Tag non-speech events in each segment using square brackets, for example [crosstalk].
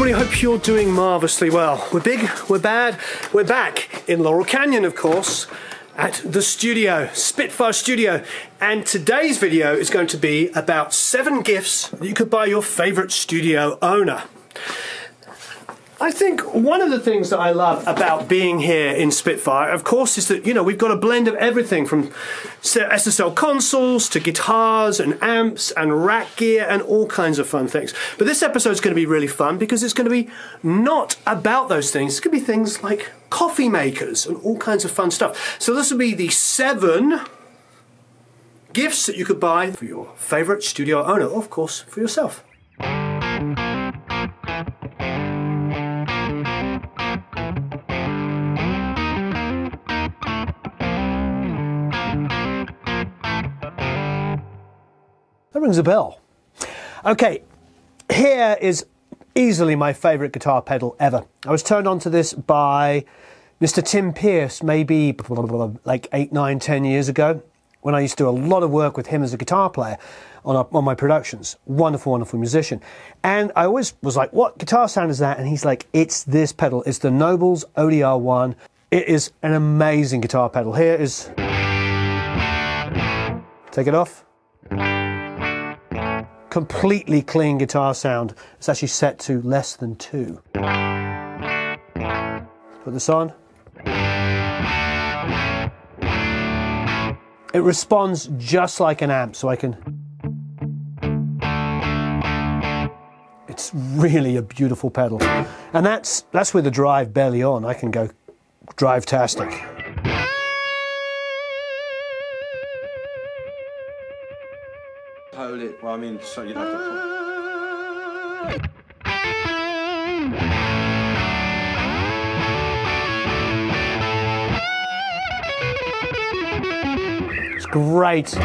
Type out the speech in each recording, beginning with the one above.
everybody. Hope you're doing marvelously well. We're big, we're bad, we're back in Laurel Canyon, of course, at the studio, Spitfire Studio. And today's video is going to be about seven gifts you could buy your favorite studio owner. I think one of the things that I love about being here in Spitfire, of course, is that, you know, we've got a blend of everything from SSL consoles to guitars and amps and rack gear and all kinds of fun things. But this episode is going to be really fun because it's going to be not about those things. It's going to be things like coffee makers and all kinds of fun stuff. So this will be the seven gifts that you could buy for your favorite studio owner, or of course, for yourself. Rings a bell. Okay, here is easily my favourite guitar pedal ever. I was turned on to this by Mr. Tim Pierce maybe like eight, nine, ten years ago when I used to do a lot of work with him as a guitar player on, on my productions. Wonderful, wonderful musician. And I always was like, what guitar sound is that? And he's like, it's this pedal. It's the Nobles ODR1. It is an amazing guitar pedal. Here is. Take it off completely clean guitar sound. It's actually set to less than two. Put this on. It responds just like an amp, so I can. It's really a beautiful pedal. And that's, that's with the drive barely on. I can go drive-tastic. Hold it. Well, I mean, so you'd have to. It's great.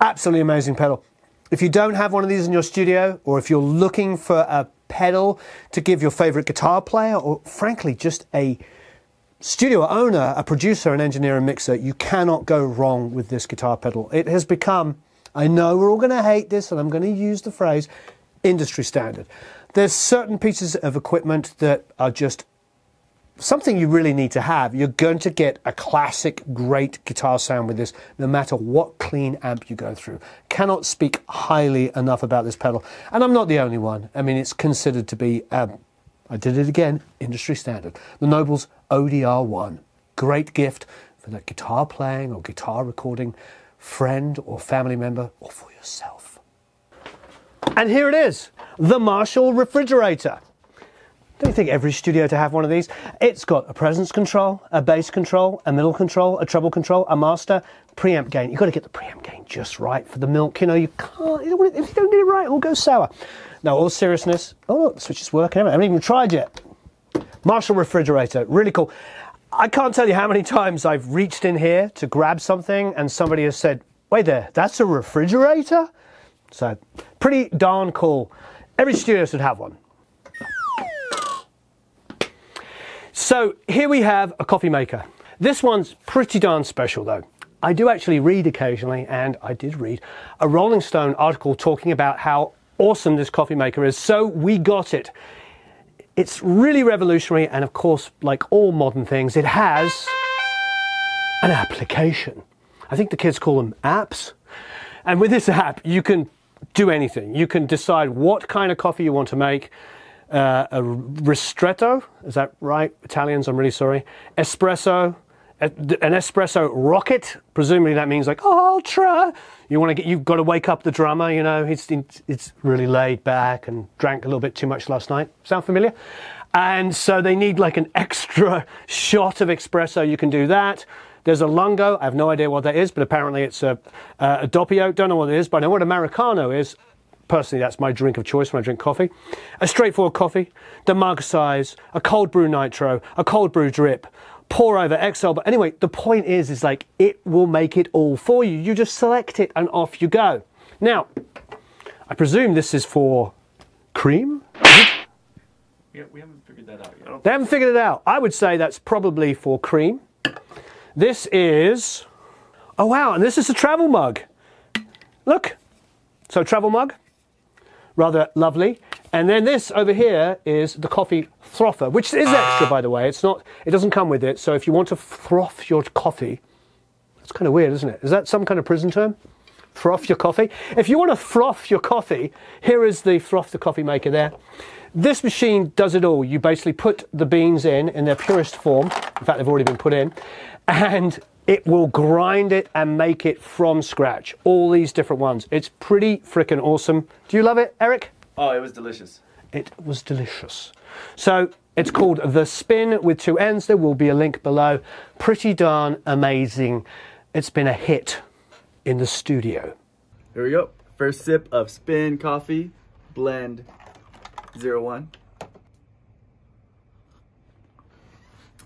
Absolutely amazing pedal. If you don't have one of these in your studio, or if you're looking for a pedal to give your favorite guitar player, or frankly, just a studio owner, a producer, an engineer, and mixer, you cannot go wrong with this guitar pedal. It has become, I know we're all going to hate this, and I'm going to use the phrase industry standard. There's certain pieces of equipment that are just something you really need to have. You're going to get a classic, great guitar sound with this, no matter what clean amp you go through. Cannot speak highly enough about this pedal. And I'm not the only one. I mean, it's considered to be, um, I did it again, industry standard. The Nobles ODR1. Great gift for that guitar playing or guitar recording friend or family member or for yourself. And here it is, the Marshall refrigerator. Don't you think every studio to have one of these? It's got a presence control, a bass control, a middle control, a treble control, a master, preamp gain. You've got to get the preamp gain just right for the milk. You know, you can't, if you don't get it right, it'll go sour. Now, all seriousness, oh, look, the switch is working. I haven't even tried yet. Marshall refrigerator, really cool. I can't tell you how many times I've reached in here to grab something and somebody has said, wait there, that's a refrigerator? So, pretty darn cool. Every studio should have one. So here we have a coffee maker. This one's pretty darn special though. I do actually read occasionally, and I did read a Rolling Stone article talking about how awesome this coffee maker is. So we got it. It's really revolutionary, and of course, like all modern things, it has an application. I think the kids call them apps. And with this app, you can do anything. You can decide what kind of coffee you want to make uh, a ristretto, is that right? Italians, I'm really sorry. Espresso, an espresso rocket, presumably that means like ultra. You want to get, you've got to wake up the drummer, you know, it's, it's really laid back and drank a little bit too much last night. Sound familiar? And so they need like an extra [laughs] shot of espresso. You can do that. There's a lungo. I have no idea what that is, but apparently it's a, a doppio. Don't know what it is, but I know what Americano is personally, that's my drink of choice when I drink coffee. A straightforward coffee, the mug size, a cold brew nitro, a cold brew drip, pour over XL. But anyway, the point is, is like it will make it all for you. You just select it and off you go. Now, I presume this is for cream. Yeah, we haven't figured that out yet. They haven't figured it out. I would say that's probably for cream. This is, oh wow, and this is a travel mug. Look, so travel mug, rather lovely. And then this over here is the coffee frother, which is ah. extra, by the way. It's not, it doesn't come with it. So if you want to froth your coffee, it's kind of weird, isn't it? Is that some kind of prison term? Froth your coffee? If you want to froth your coffee, here is the froth the coffee maker there. This machine does it all. You basically put the beans in, in their purest form. In fact, they've already been put in. And it will grind it and make it from scratch. All these different ones. It's pretty freaking awesome. Do you love it, Eric? Oh, it was delicious. It was delicious. So it's called The Spinn with two N's. There will be a link below. Pretty darn amazing. It's been a hit in the studio. Here we go. First sip of Spinn Coffee Blend 01.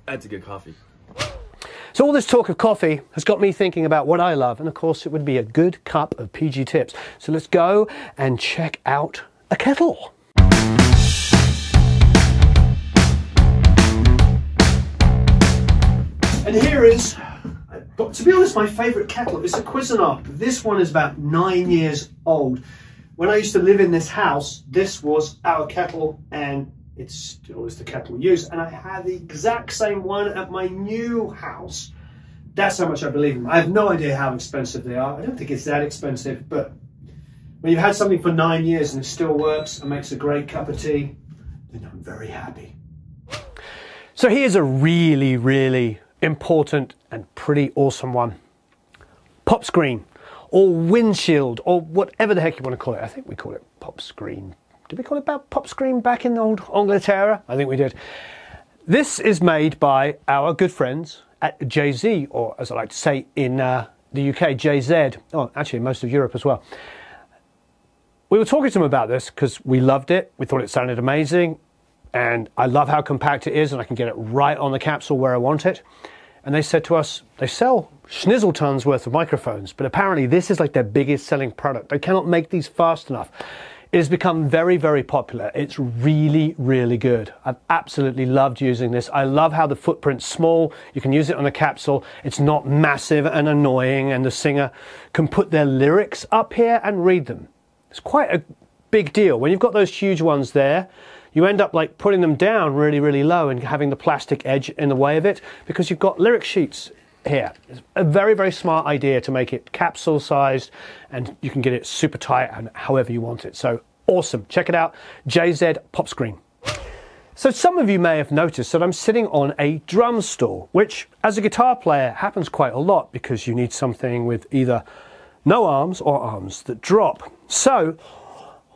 That's a good coffee. So all this talk of coffee has got me thinking about what I love, and of course it would be a good cup of PG Tips. So let's go and check out a kettle. And here is, to be honest, my favourite kettle is a Cuisinart. This one is about nine years old. When I used to live in this house, this was our kettle, and it still is the kettle we use. And I had the exact same one at my new house. That's how much I believe them. I have no idea how expensive they are. I don't think it's that expensive, but when you've had something for nine years and it still works and makes a great cup of tea, then I'm very happy. So here's a really, really important and pretty awesome one. Pop screen or windshield or whatever the heck you want to call it. I think we call it pop screen. Did we call it pop screen back in the old Angleterre? I think we did. This is made by our good friends at JZ, or as I like to say in uh, the UK, JZ. Oh, actually, most of Europe as well. We were talking to them about this because we loved it. We thought it sounded amazing. And I love how compact it is, and I can get it right on the capsule where I want it. And they said to us, they sell schnizzle tons worth of microphones, but apparently this is like their biggest selling product. They cannot make these fast enough. It has become very, very popular. It's really, really good. I've absolutely loved using this. I love how the footprint's small. You can use it on a capsule. It's not massive and annoying, and the singer can put their lyrics up here and read them. It's quite a big deal. When you've got those huge ones there, you end up like putting them down really, really low and having the plastic edge in the way of it because you've got lyric sheets here. It's a very, very smart idea to make it capsule sized and you can get it super tight and however you want it. So awesome. Check it out. JZ Pop Screen. So some of you may have noticed that I'm sitting on a drum stool, which as a guitar player happens quite a lot because you need something with either no arms or arms that drop. So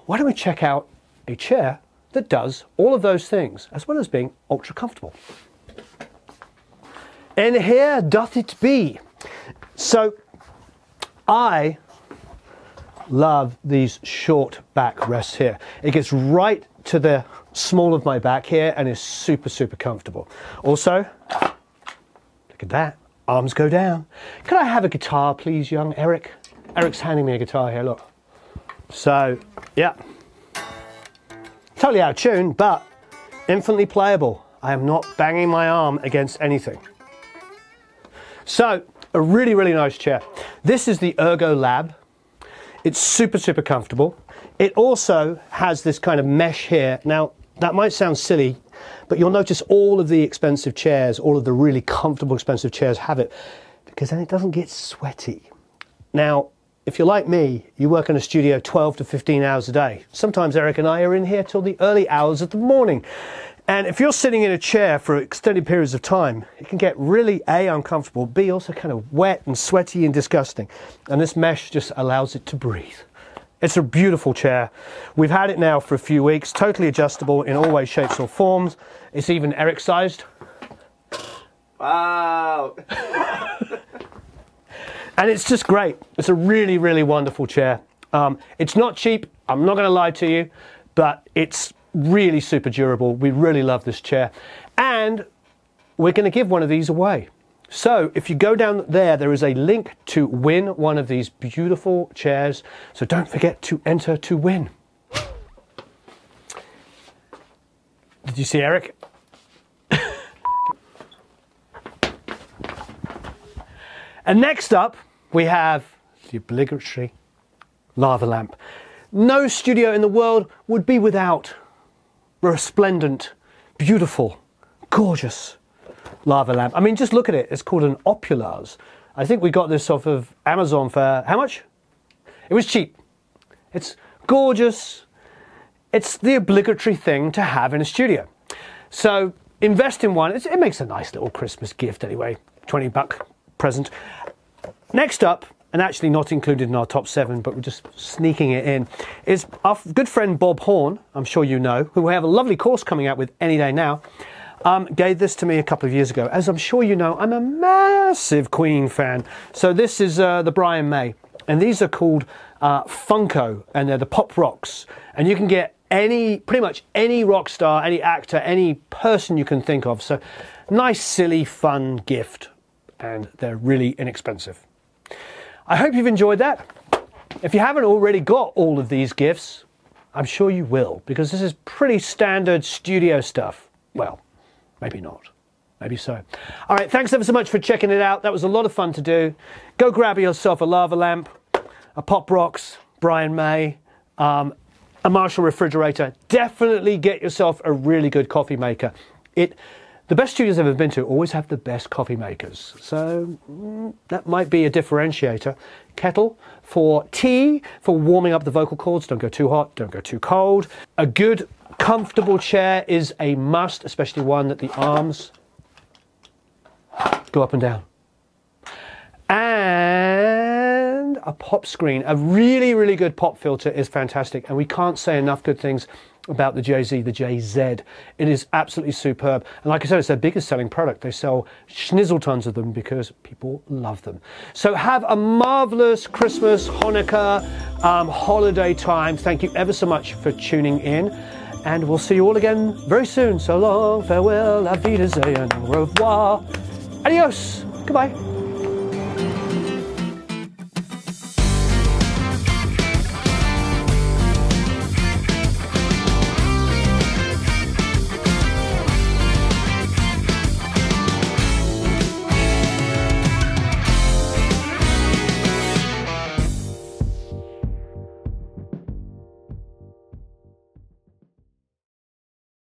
why don't we check out a chair that does all of those things, as well as being ultra comfortable. And here doth it be. So I love these short back rests here. It gets right to the small of my back here and is super, super comfortable. Also, look at that, arms go down. Can I have a guitar, please, young Eric? Eric's handing me a guitar here, look. So, yeah totally out of tune, but infinitely playable. I am not banging my arm against anything. So, a really, really nice chair. This is the Ergo Lab. It's super, super comfortable. It also has this kind of mesh here. Now, that might sound silly, but you'll notice all of the expensive chairs, all of the really comfortable, expensive chairs have it because then it doesn't get sweaty. Now, if you're like me, you work in a studio 12 to 15 hours a day. Sometimes Eric and I are in here till the early hours of the morning. And if you're sitting in a chair for extended periods of time, it can get really A, uncomfortable, B, also kind of wet and sweaty and disgusting. And this mesh just allows it to breathe. It's a beautiful chair. We've had it now for a few weeks, totally adjustable in all ways, shapes, or forms. It's even Eric sized. Wow. [laughs] And it's just great. It's a really, really wonderful chair. Um, it's not cheap, I'm not going to lie to you, but it's really super durable. We really love this chair. And we're going to give one of these away. So if you go down there, there is a link to win one of these beautiful chairs. So don't forget to enter to win. Did you see Eric? [laughs] And next up, we have the obligatory lava lamp. No studio in the world would be without resplendent, beautiful, gorgeous lava lamp. I mean, just look at it. It's called an Opulars. I think we got this off of Amazon for how much? It was cheap. It's gorgeous. It's the obligatory thing to have in a studio. So invest in one. It's, it makes a nice little Christmas gift anyway. 20 buck present. Next up, and actually not included in our top seven, but we're just sneaking it in, is our good friend Bob Horn, I'm sure you know, who we have a lovely course coming out with any day now, um, gave this to me a couple of years ago. As I'm sure you know, I'm a massive Queen fan. So this is uh, the Brian May, and these are called uh, Funko, and they're the Pop Rocks. And you can get any, pretty much any rock star, any actor, any person you can think of. So nice, silly, fun gift, and they're really inexpensive. I hope you've enjoyed that. If you haven't already got all of these gifts, I'm sure you will, because this is pretty standard studio stuff. Well, maybe not. Maybe so. All right, thanks ever so much for checking it out. That was a lot of fun to do. Go grab yourself a lava lamp, a Pop Rocks, Brian May, um, a Marshall refrigerator. Definitely get yourself a really good coffee maker. It the best studios I've ever been to always have the best coffee makers. So mm, that might be a differentiator. Kettle for tea, for warming up the vocal cords. Don't go too hot, don't go too cold. A good, comfortable chair is a must, especially one that the arms go up and down. And a pop screen. A really, really good pop filter is fantastic. And we can't say enough good things about the JZ, the JZ. It is absolutely superb. And like I said, it's their biggest selling product. They sell schnizzle tons of them because people love them. So have a marvelous Christmas, Hanukkah, um, holiday time. Thank you ever so much for tuning in. And we'll see you all again very soon. So long, farewell, auf Wiedersehen, au revoir. Adios. Goodbye.